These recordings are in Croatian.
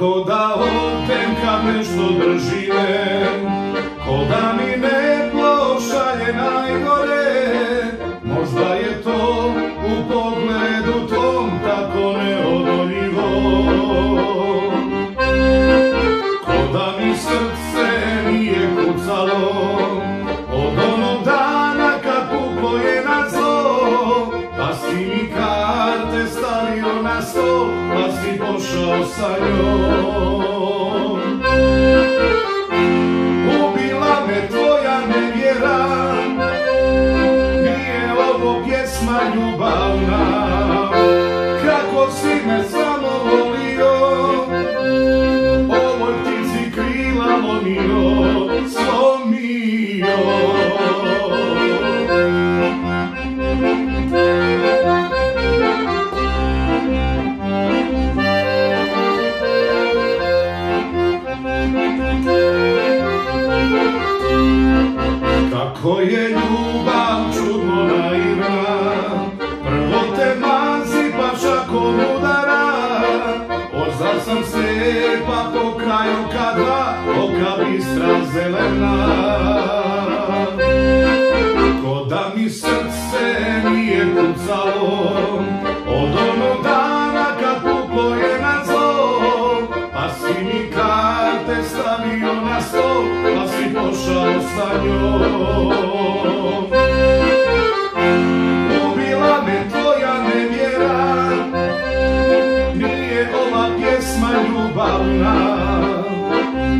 Kako da opem kad nešto drži me Ko da mi ne plošalje najgore Možda je to u pogledu tom tako neodoljivo. Ko da mi srce nije kucalo Pa si pošao sa njom. Ubila me tvoja nevjera. Nije ovo pjesma ljubavna. Kako si me Ozar sam se pa po kraju kada Oka bistra zelena? Ko da mi srce nije kucalo Od onog dana kad puklo je na zlo Pa si mi karte stavio na stol Pa si pošao sa njom ona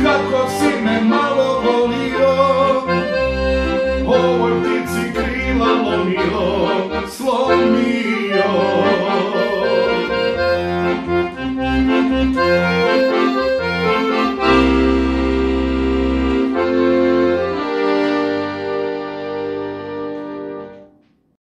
Kako si me malo volio.